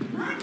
Right.